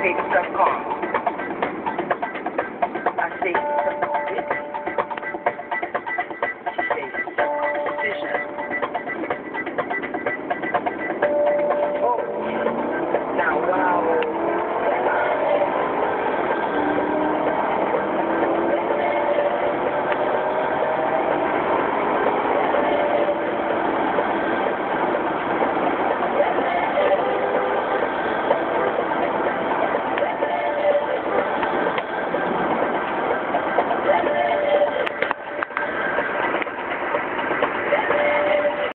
Page.com